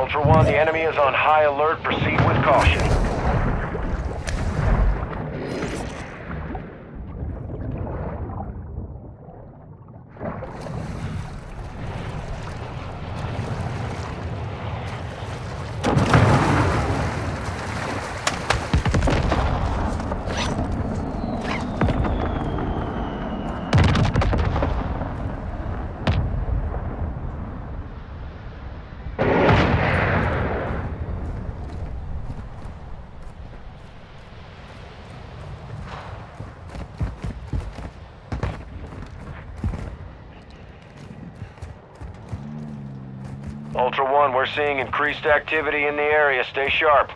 Ultra One, the enemy is on high alert. Proceed with caution. Ultra One, we're seeing increased activity in the area. Stay sharp.